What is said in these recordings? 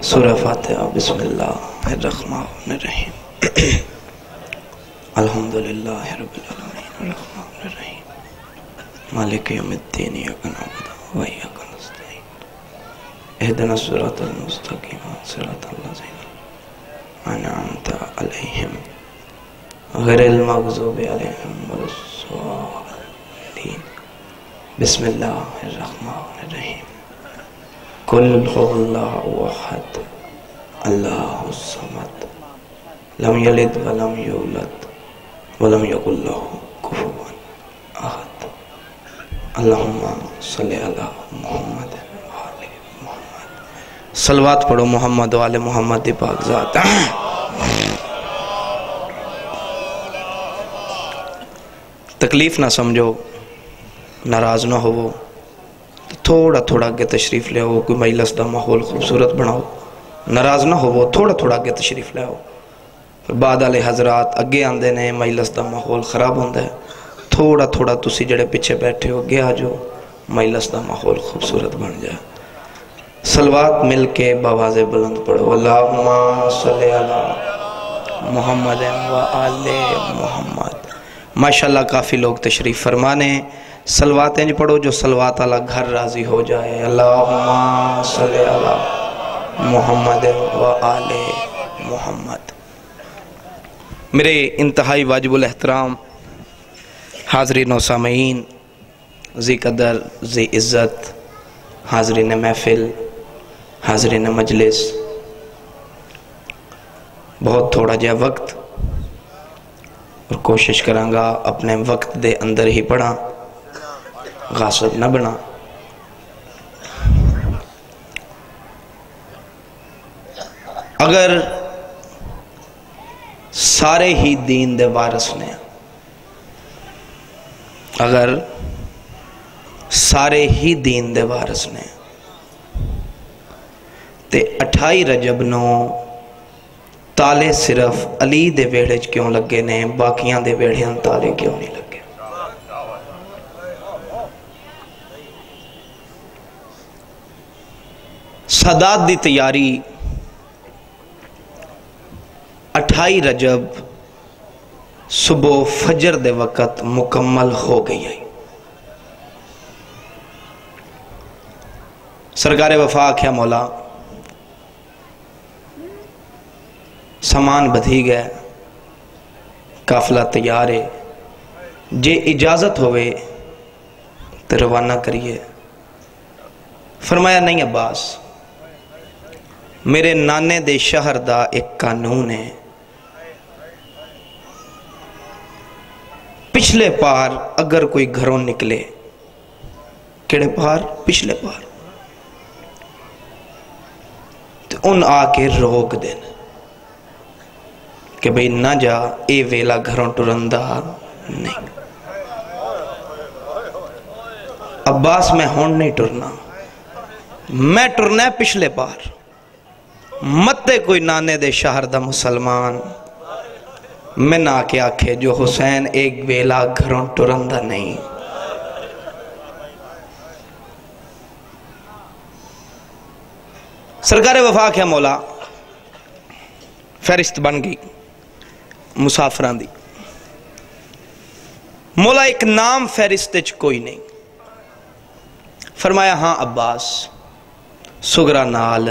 سوره فاتحه بسم الله الرحمن الرحيم الحمد لله رب العالمين الرحمن الرحيم مالك يوم الدين اياك نعبد واياك نستعين اهدنا الصراط المستقيم صراط الذين انعمت عليهم غیر المغضوب علیہم ولا الضالین بسم اللہ الرحمن الرحیم. کل هو اللہ احد. اللہ الصمد. لم یلد ولم یولد. ولم یکن له کفوا احد. اللہم صلی علی محمد وآل محمد. صلوات پڑھو محمد وآل محمد پاک ذات. تکلیف نہ سمجھو، ناراض نہ ہو تھوڑا تھوڑا اگے تشریف لے آؤ، کوئی مجلس دا ماحول خوبصورت بناؤ، ناراض نہ ہو تھوڑا تھوڑا اگے تشریف لے آؤ۔ بعد والے حضرات اگے آندے نے، مجلس دا ماحول خراب ہوتا ہے، تھوڑا تھوڑا تسی جڑے پیچھے بیٹھے ہو، اگے آ جاؤ، مجلس دا ماحول خوبصورت بن جائے۔ سلوات مل کے بواز بلند پڑھو۔ اللہم صلی اللہ محمد و آل محمد۔ ماشاءاللہ کافی لوگ تشریف فرمانے سلواتیں جو پڑھو جو سلوات اللہ گھر راضی ہو جائے۔ اللہم صلی اللہ محمد و آل محمد۔ میرے انتہائی واجب الاحترام حاضرین و سامعین، ذی قدر، ذی عزت، حاضرین محفل، حاضرین مجلس۔ بہت تھوڑا جا وقت اور کوشش کرانگا اپنے وقت دے اندر ہی پڑھا غاصب نہ بنا اگر سارے ہی دین دے وارث نے، اگر سارے ہی دین دے وارث نے، تے اٹھائی رجب نو تالے صرف علی دے ویڑج کیوں لگے نے باقیاں دے ویڑیاں تالے کیوں نہیں لگے صداد دی تیاری اٹھائی رجب صبح فجر دے وقت مکمل ہو گئی ہے سرکار وفا کیا مولا سامان بدھی گئے، قافلہ تیار ہے، جے اجازت ہوئے تو روانہ کریے۔ فرمایا، نہیں عباس، میرے نانے دے شہر دا ایک قانون ہے۔ پچھلے پار اگر کوئی گھروں نکلے، کیڑے پار؟ پچھلے پار۔ تو ان آ کے روک دین۔ کہ بھئی نہ جا، اے ویلا گھروں ٹرندہ نہیں۔ عباس، میں ہون نہیں ٹرنا۔ میں ٹرنا ہے پچھلے پار متے کوئی نانے دے شہر دا مسلمان۔ میں نہ کے آکھے جو حسین ایک ویلا گھروں ٹرندہ نہیں۔ سرکار وفا کیا مولا۔ فیرست بن گئی۔ مسافران دی۔ مولا ایک نام فیرست کوئی نہیں۔ فرمایا ہاں عباس سگرہ نال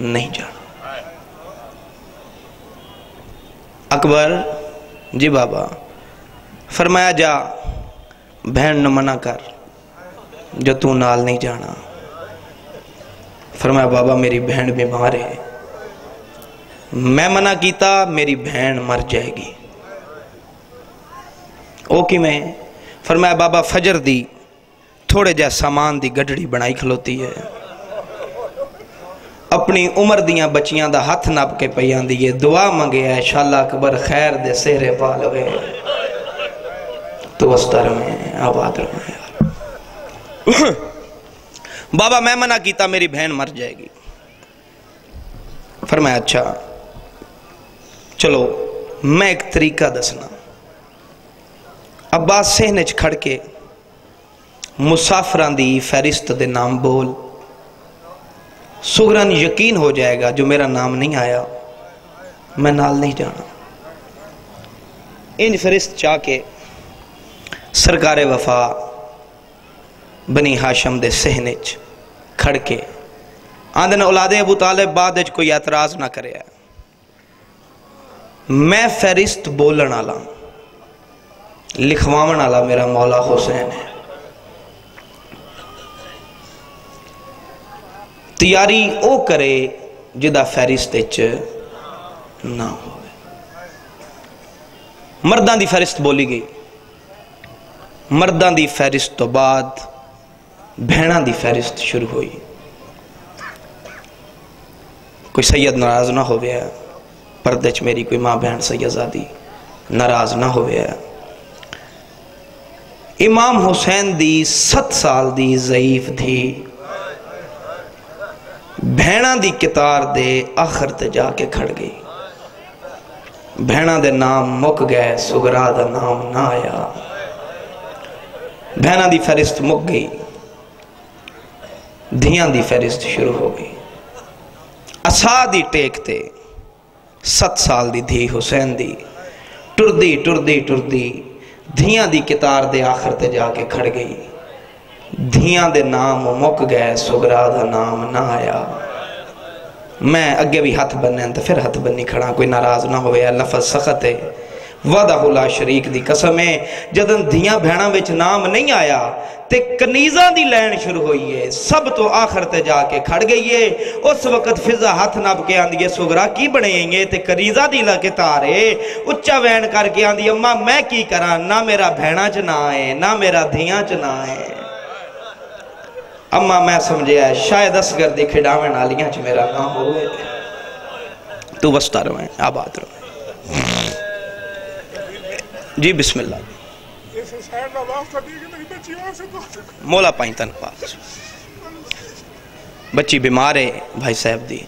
نہیں جانا۔ اکبر جی بابا، فرمایا، جا، بہن نہ منع کر، جو تو نال نہیں جانا۔ فرمایا، بابا، میری بہن بیمار ہے۔ میں منع کیتا، میری بہن مر جائے گی۔ او کی میں فرمایا، بابا فجر دی تھوڑے جا سامان دی گڑڑی بنائی کھلوتی ہے۔ اپنی عمر دیاں بچیاں دا ہاتھ نپ کے پیان دیئے دعا منگے ہے شاءاللہ اکبر، خیر دے سیرے پال ہوئے۔ تو استر میں آباد رہے بابا، میں منع کیتا، میری بہن مر جائے گی۔ فرمایا اچھا۔ چلو، میں ایک طریقہ دسنا۔ عباس سہنے کھڑ کے مسافران دی فہرست دے نام بول۔ سگران یقین ہو جائے گا جو میرا نام نہیں آیا، میں نال نہیں جانا۔ ان فرست چاہ کے سرکار وفا بنی حاشم دے سہنچ کھڑ کے آندن اولاد ابو طالب بعد اچھ کوئی اعتراض نہ کرے۔ میں فہرست بولن آلا لکھوامن آلا میرا مولا حسین ہے۔ تیاری او کرے جدہ فہرست اچھ نہ ہوئے۔ مردان دی فہرست بولی گئی۔ مردان دی فہرست تو بعد بہنان دی فہرست شروع ہوئی۔ کوئی سید ناراض نہ ہو گیا پردچ میری کوئی ماں بہن سیدزادی ناراض نہ ہو امام حسین دی ست سال دی ضعیف تھی۔ بہنان دی کتار دے آخر تے جا کے کھڑ گئی۔ بہنان دے نام مک گئے سگرا دا نام نہ آیا۔ بہنان دی فہرست مک گئی۔ دھیان دی فہرست شروع ہو گئی۔ اسا دی ٹیک تے ست سال دی دھی حسین دی ٹردی ٹردی ٹردی ٹر دی کتار دے آخر تے جا کے کھڑ گئی دھیاں دے نام مک گئے سگرا دا نام نہ آیا میں اگے بھی ہاتھ بننے تو پھر ہاتھ بننی کھڑا کوئی ناراض نہ ہوئے لفظ سخت ہے وعدہ اللہ شریک دی قسم ہے جدن دھیاں بھیڑاں وچ نام نہیں آیا تے کنیزاں دی لین شروع ہوئی ہے سب تو آخر تے جا کے کھڑ گئی ہے اس وقت فضا ہاتھ ناب کے آندی ہے سگرا کی بڑھے ہیں تے کنیزاں دی لگے تارے اچھا وین کر کے آندی اممہ میں کی کرا نہ میرا بھیڑاں چ نہ آئے نہ میرا دھیاں چ نہ آئے اما میں سمجھے ہے شاید اسگر دی کھڑاویں نالیاں چھ میرا نام ہوئے تو وستا روئیں آباد روئیں جی بسم اللہ۔ مولا پائنتن پاس بچی بیمارے بھائی صاحب دی۔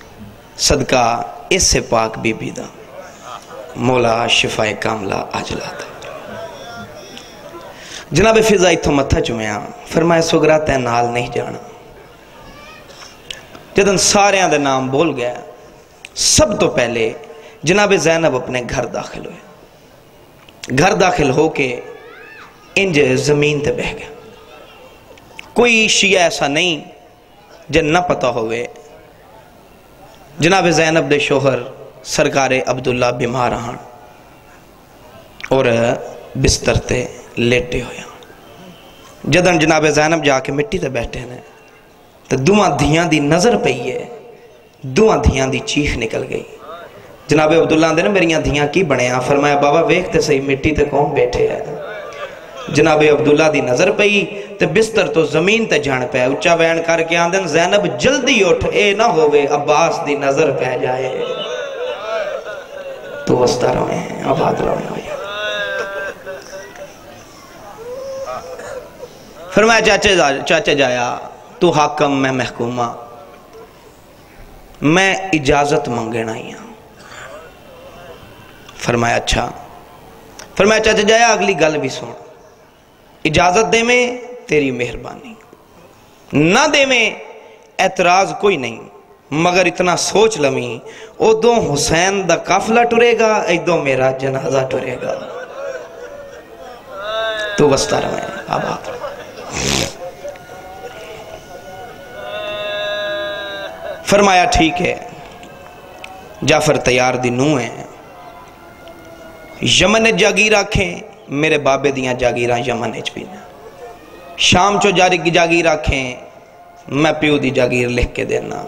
صدقہ اس سے پاک بی بی دا۔ مولا شفاء کاملہ آجلا دا۔ جناب فضائی تو متھا چویاں فرمائے سگرہ تے نال نہیں جانا۔ جدن سارے آن دے نام بول گیا، سب تو پہلے جناب زینب اپنے گھر داخل ہوئے۔ گھر داخل ہو کے انج زمین تے بہ گیا۔ کوئی شیعہ ایسا نہیں جن نہ پتا ہوئے۔ جناب زینب دے شوہر سرکار عبداللہ بیمار آن اور بستر تے لیٹے ہویا جدن جناب زینب جا کے مٹی تے بیٹھے ہیں تو دوہاں دھیاں دی نظر پئی ہے دوہاں دھیاں دی چیخ نکل گئی۔ جناب عبداللہ دے نا میریاں دھیاں کی بڑھے ہیں فرمایا، بابا ویکھتے صحیح مٹی تے کون بیٹھے ہیں۔ جناب عبداللہ دی نظر پئی تے بستر تو زمین تے جھان پہ اچھا وین کر کے آندن زینب جلدی اٹھ، اے نہ ہوئے، عباس دی نظر پہ جائے۔ تو وستا روئے ہیں، آباد روئے ہوئے فرمایا، چاچے چاچے جایا، تو حاکم، میں محکومہ۔ میں اجازت منگنا ہی ہوں فرمایا اچھا۔ فرمایا چاچے جایا اگلی گل بھی سن۔ اجازت دے میں تیری مہربانی۔ نہ دے میں اعتراض کوئی نہیں۔ مگر اتنا سوچ لمی او دو حسین دا قافلہ ٹرے گا ایک دو میرا جنازہ ٹرے گا۔ تو وستا رہے ہیں آباد فرمایا، ٹھیک ہے۔ جعفر تیار دی نو ہیں یمن جاگیر آکھیں میرے بابے دیاں جاگیراں یمن اچ بھی شام چو جاری کی جاگیر آکھیں میں پیو دی جاگیر لکھ کے دینا۔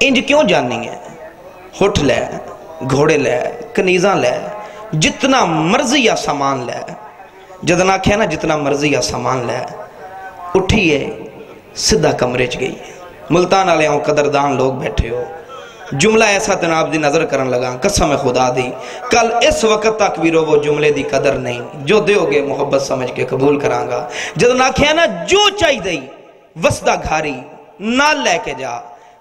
انج کیوں جانی ہے ہٹھ لے، گھوڑے لے، کنیزاں لے، جتنا مرضی یا سامان لے۔ جدنا کہنا جتنا مرضی یا سامان لے۔ اٹھیے صدہ کمرے چ گئی۔ ملتان آلے ہوں قدردان لوگ بیٹھے ہو۔ جملہ ایسا تناب دی نظر کرن لگا، قسم خدا دی۔ کل اس وقت تک بھی رو وہ جملے دی قدر نہیں، جو دے ہوگے محبت سمجھ کے قبول کرانگا جد ناکھیا نا، جو چاہی دی وسدہ گھاری نال لے کے جا۔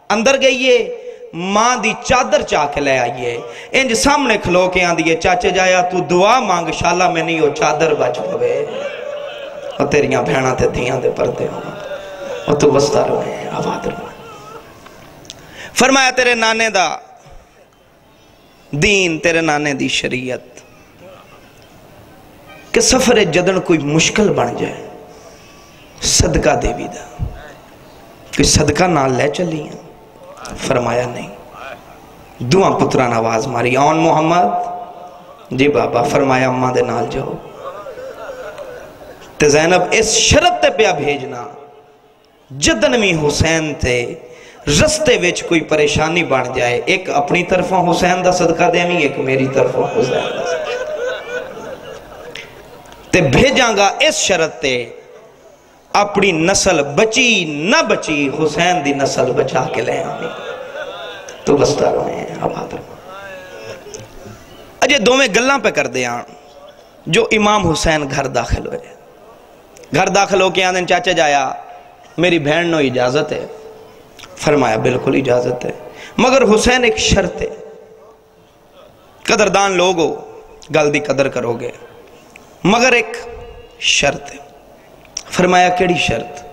اندر گئیے، ماں دی چادر چاہ کے لے آئیے۔ انج سامنے کھلو کے آن دیئے چاچے جایا، تو دعا مانگ شالا میں نہیں ہو چادر بچ پوے۔ اور تیریاں بھینا تے دیاں دے پردے ہوں اور تو بستا روئے آباد روئے فرمایا تیرے نانے دا دین، تیرے نانے دی شریعت۔ کہ سفر جدن کوئی مشکل بن جائے، صدقہ دے بھی دا۔ کوئی صدقہ نال لے چلی ہیں۔ فرمایا نہیں۔ دعا پتران آواز ماری۔ آن محمد۔ جی بابا، فرمایا اممہ دے نال جاؤ۔ تے زینب، اس شرط تے پیا بھیجنا۔ جدن میں حسین تھے رستے ویچ کوئی پریشانی بن جائے، ایک اپنی طرفوں حسین دا صدقہ دے میں ایک میری طرفوں حسین دا صدقہ۔ تے بھیجاں گا اس شرط تے اپنی نسل بچی، نہ بچی، حسین دی نسل بچا کے لے آنی تو بستا رہے ہیں آباد رہے اجے دو میں گلہ پہ کر دیا جو امام حسین گھر داخل ہوئے۔ گھر داخل ہو کے آنے چاچے جایا، میری بہن نو اجازت ہے۔ فرمایا، بالکل اجازت ہے۔ مگر حسین ایک شرط ہے۔ قدردان لوگو گل دی قدر کرو گے۔ مگر ایک شرط ہے۔ فرمایا، کیڑی شرط؟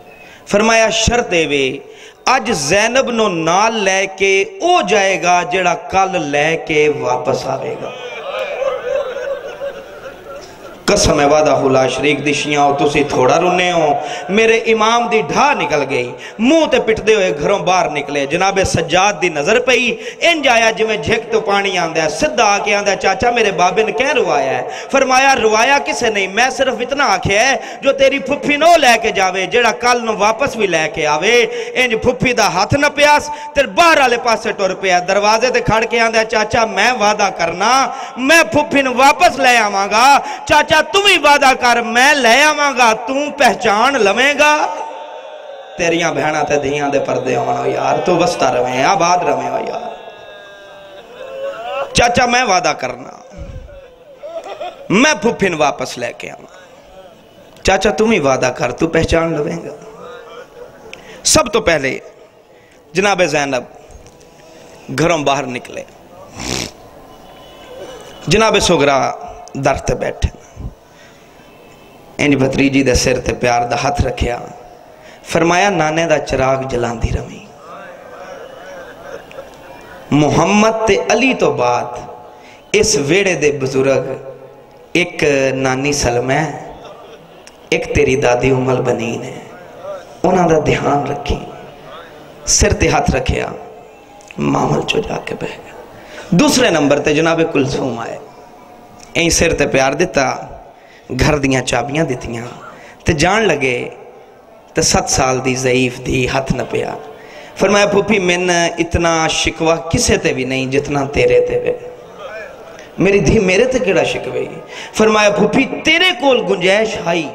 فرمایا، شرط ہے وے، اج زینب نو نال لے کے او جائے گا، جڑا کل لے کے واپس آئے گا۔ قسم ہے، وعدہ خلا شریک دشیاں ہو، تسی تھوڑا رنے ہو۔ میرے امام دی ڈھا نکل گئی، منہ تے پٹھتے ہوئے گھروں باہر نکلے۔ جناب سجاد دی نظر پئی ان جایا جو میں جھک تو پانی آندہ ہے صدہ آکے آندہ ہے، چاچا میرے بابے نے کہیں روایا ہے۔ فرمایا، روایا کسے نہیں، میں صرف اتنا آکھے ہے، جو تیری پھپی نو لے کے جاوے جڑا کل نو واپس بھی لے کے آوے۔ انج پھپی دا ہاتھ نہ پیاس تیر باہر آلے پاس سے ٹور پیا دروازے تے کھڑ کے آندہ ہے، چاچا میں وعدہ کرنا، میں پھپی نو واپس لے آماں گا۔ چاچا تم ہی وعدہ کر، میں لے آواں گا تم پہچان لویں گا تیریاں بہنا تے دیاں دے پردے ہو یار، تو بستا رویں آباد رویں ہو یار۔ چاچا، میں وعدہ کرنا۔ میں پھپن واپس لے کے آواں چاچا، تم ہی وعدہ کر، تو پہچان لویں گا سب تو پہلے جناب زینب گھروں باہر نکلے۔ جناب سگرہ درتے بیٹھے۔ انج بھتریجی دے سر تے پیار دا ہاتھ رکھیا فرمایا نانے دا چراغ جلان دی رمی محمد تے علی تو بعد اس ویڑے دے بزرگ ایک نانی سلم ہے ایک تیری دادی امال بنین ہے انہاں دا دھیان رکھی سر تے ہاتھ رکھیا مامل چو جا کے بہ گیا دوسرے نمبر تے جناب کلسوم آئے این سر تے پیار دیتا گھر دیاں چابیاں دیتیاں۔ تے جان لگے تے ست سال دی ضعیف دی ہاتھ نہ پیا۔ فرمایا پھوپی من اتنا شکوہ کسے تے بھی نہیں جتنا تیرے تے بھی میری دھی میرے تے کیڑا شکوے گی؟ فرمایا پھوپی تیرے کول گنجائش آئی۔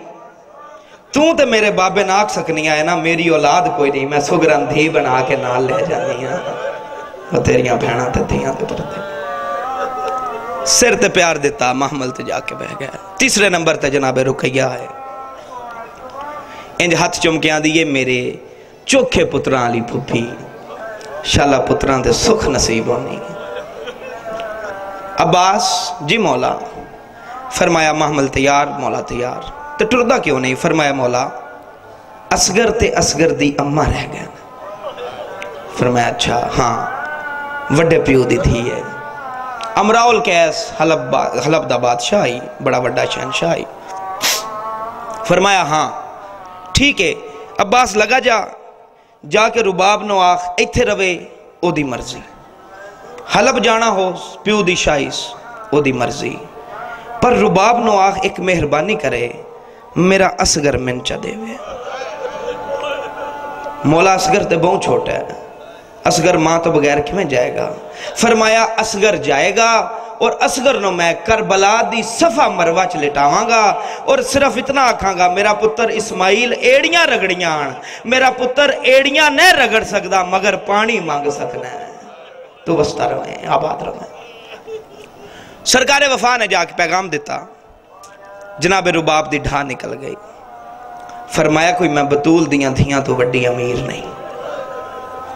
تو تے میرے بابے ناک سکنی آئے نا، میری اولاد کوئی نہیں، میں سگران دھی بنا کے نال لے جانی ہاں۔ وہ تیریاں بھینا تے دھیاں تے۔ پرتے سر تے پیار دیتا، محمل تے جا کے بہ گیا۔ تیسرے نمبر تے جناب رکھیا ہے۔ انج ہاتھ چمکیاں دیئے میرے چوکھے پتران لی پھپی شالا پتران دے سکھ نصیب ہونی عباس جی مولا، فرمایا محمل تیار، مولا تیار۔ تے ٹردہ کیوں نہیں؟ فرمایا مولا اسگر تے اسگر دی اممہ رہ گیا فرمایا اچھا ہاں وڈے پیو دی تھی ہے۔ امراؤل کیس، حلب دا بادشاہی، بڑا بڑا شہنشاہی۔ فرمایا ہاں ٹھیک ہے، عباس لگا جا جا کے رباب نو آخ، ایتھے روے او دی مرضی۔ حلب جانا ہو، پیو دی شائیس او دی مرضی۔ پر رباب نو آخ، ایک مہربانی کرے، میرا اسگر منچہ دے وے۔ مولا اسگر تے بہن چھوٹا ہے۔ اسگر ماں تو بغیر کیوں جائے گا؟ فرمایا اسگر جائے گا اور اسگر نو میں کربلا دی صفہ مروچ لٹاواں گا اور صرف اتنا آکھاں گا، میرا پتر اسماعیل ایڑیاں رگڑیاں آن، میرا پتر ایڑیاں نہیں رگڑ سکدا، مگر پانی مانگ سکنا ہے۔ تو بستا روئے آباد روئے سرکار وفا نے جا کے پیغام دیتا، جناب رباب دی ڈھا نکل گئی۔ فرمایا، کوئی میں بطول دیاں دھیاں تو وڈی امیر نہیں۔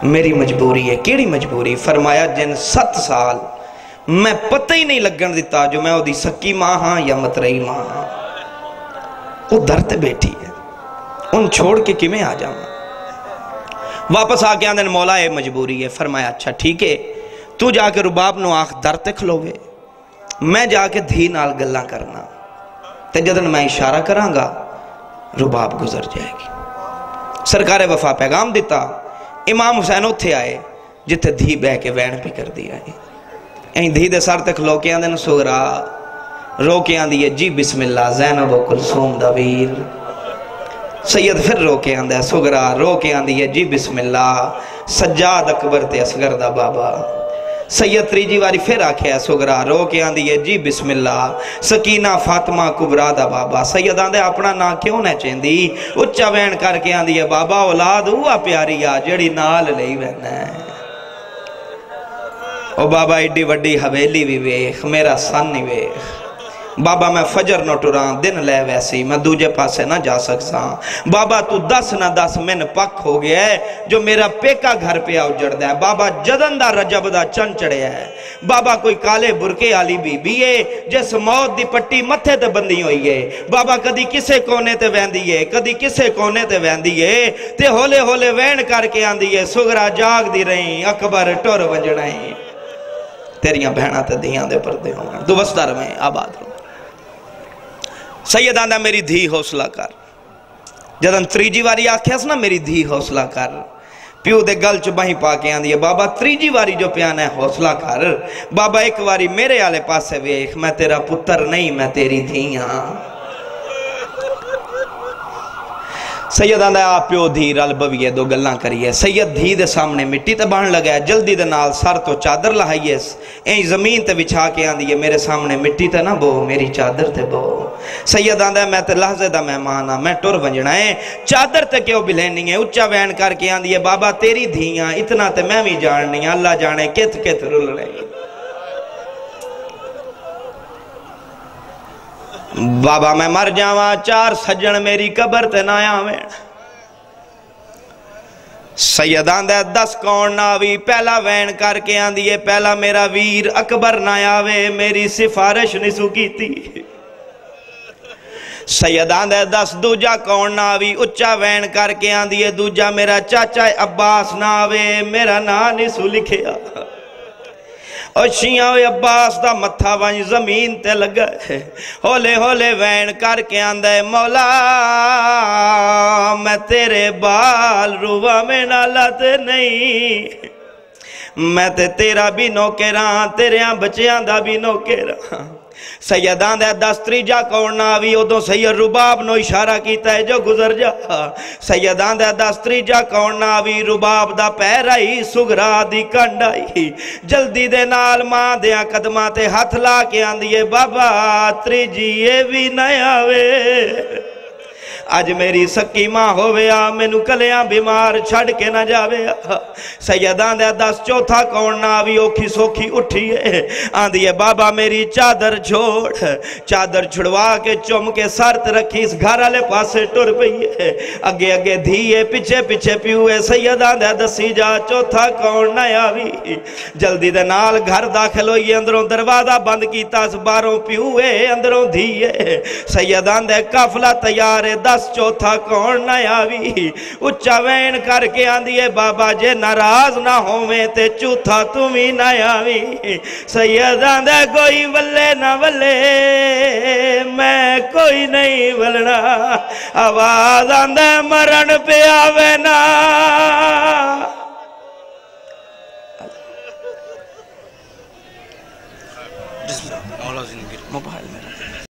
میری مجبوری ہے۔ کیڑی مجبوری؟ فرمایا، جن ست سال میں پتہ ہی نہیں لگن دیتا جو میں وہ دی سکی ماں ہاں یا مترئی ماں ہاں۔ وہ درد بیٹھی ہے۔ ان چھوڑ کے کمیں آ جاؤں؟ واپس آ کے آندھن مولا ہے مجبوری ہے۔ فرمایا اچھا ٹھیک ہے۔ تو جا کے رباب نو آخ در تک میں جا کے دھی نال گلہ کرنا۔ تے جدن میں اشارہ کرانگا رباب گزر جائے گی۔ سرکار وفا پیغام دیتا۔ امام حسین اتھے آئے، جتھے دھی بے کے وین پی کر دی آئے۔ این دھی دے سار تک لوکے سگرا رو کے آندھی ہے جی بسم اللہ، زینب و کلسوم دویر سید پھر روکے آندھا ہے سگرا روکے آندھی ہے جی بسم اللہ، سجاد اکبر تے اسگر دا بابا۔ سید تریجی واری پھر آکھے ہے سگرا روکے آن دیئے جی بسم اللہ سکینہ فاطمہ کبرا دا بابا۔ سید آندھے اپنا نا کیوں نہ چیندی؟ اچھا وین کر کے آن دیئے بابا اولاد ہوا پیاری آ جڑی نال لئی وین ہے۔ او بابا، ایڈی وڈی حویلی بھی ویخ میرا سن نہیں ویخ بابا میں فجر نو ٹران دن لے ویسی میں دوجے پاسے نہ جا سکسا بابا تو دس نہ دس من پک ہو گیا ہے جو میرا پیکا گھر پہ آؤ جڑ دا ہے بابا جدن دا رجب دا چن چڑے ہے بابا کوئی کالے برکے آلی بی بی ہے جس موت دی پٹی متھے تے بندی ہوئی ہے بابا کدی کسے کونے تے ویندی ہے کدی کسے کونے تے ویندی ہے تے ہولے ہولے وین کر کے آندی ہے سگرہ جاگ دی رہی اکبر ٹور ونجڑائیں تیریاں بہنہ تے دیاں دے پردے ہوں گا تو وستر میں آباد رہوں سید میری دھی حوصلہ کر۔ جدن تریجی واری آکھیا سنا میری دھی حوصلہ کر۔ پیو دے گل چو بہیں پاکے آندھی ہے، بابا تریجی واری جو پیانا ہے حوصلہ کر۔ بابا ایک واری میرے آلے پاسے ویخ میں تیرا پتر نہیں، میں تیری دھی ہاں۔ سید آندہ آپ پیو دھی رل بویے دو گلنا کریے سید دھی دے سامنے مٹی تے بان لگا ہے جلدی دے نال سر تو چادر لہائیے این زمین تے بچھا کے آندھی ہے میرے سامنے مٹی تے نہ بو میری چادر تے بو سید آندہ ہے میں تے لحظے دا مہمانا میں ٹور ونجنا ہے چادر تے کیوں بلینی ہے اچھا وین کر کے آندھی ہے بابا تیری دھیاں اتنا تے میں بھی جاننی اللہ جانے کت کت رل رہی بابا میں مر جاواں، چار سجن میری قبر تے نہ آویں۔ سیدان دے دس کون ناوی پہلا وین کر کے آندیے پہلا میرا ویر اکبر نہ آوے، میری سفارش نسو کی تھی سیدان دے دس دوجہ کون ناوی اچھا وین کر کے آندیے دوجہ میرا چاچا عباس نہ آوے، میرا نا نسو لکھے اور شیعہ و عباس دا متھا وانج زمین تے لگا ہے ہولے ہولے وین کر کے آندھے مولا میں تیرے بال روبا میں نالت نہیں میں تے تیرا بھی نوکران تیرے ہاں بچیاں دا بھی نوکران سیدان دے دستری جا کورنا آوی او دو سید رباب نو اشارہ کیتا ہے جو گزر جا سیدان دے دستری جا کورنا آوی رباب دا پیرائی سگرا دی کنڈائی جلدی دے نال ماں دیا قدماتے ہاتھ لا کے آندیے بابا تری جیے بھی نیا وے آج میری سکی ماں ہوئے آ مینو کلیاں بیمار چھڑ کے نہ جاوے آ سیدان دے دس چوتھا کون نہ آوی اوکھی سوکھی اٹھیے آندھیے بابا میری چادر چھوڑ چادر چھڑوا کے چم کے سارت رکھی اس گھر آلے پاسے ٹر پئیے اگے اگے دھیے پچھے پچھے پیوئے سیدان دے دسی جا چوتھا کون نہ آوی جلدی دے نال گھر داخل ہوئی اندروں دروازہ بند کی تاس باروں پیوئے اندروں دھیے سیدان دے کافلہ تیارے دس دس چوتھا کون نہ آوی اچھا وین کر کے آندھیے بابا جے ناراض نہ ہوئے تے چوتھا تمہیں نہ آوی سیدان دے کوئی ولے نہ ولے میں کوئی نہیں ولنا آواز آندھے مرن پہ آوے نا موبائل